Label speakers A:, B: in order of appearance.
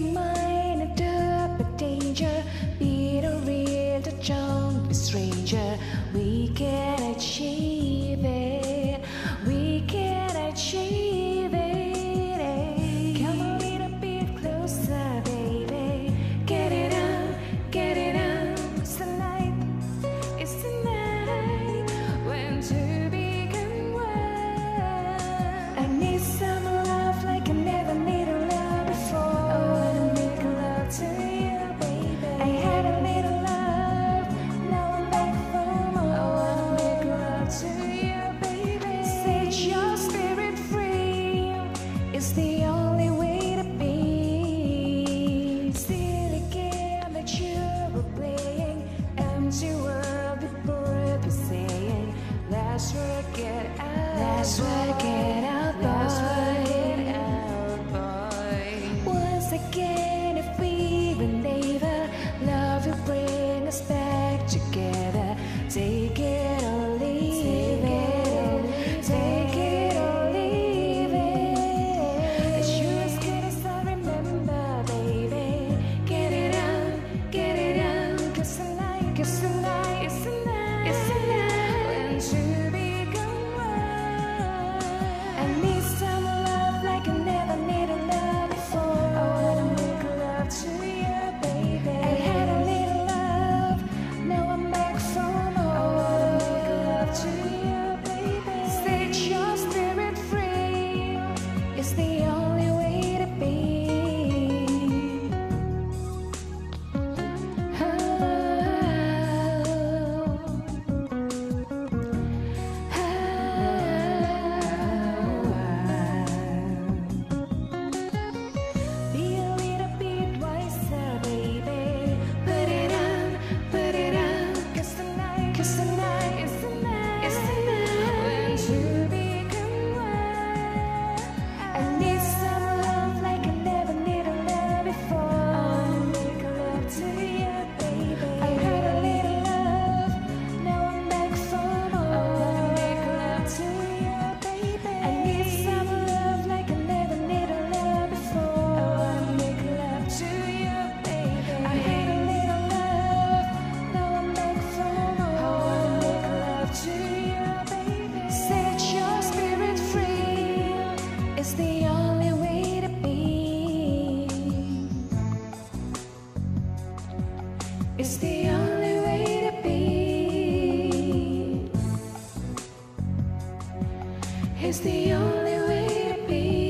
A: your mind a dirt but danger. Be the real, the jump stranger. We can achieve it. It's the only way to be. Still a game that you were playing, empty you before before saying, Let's forget. Let's forget. Cause the It's the only way to be. It's the only way to be.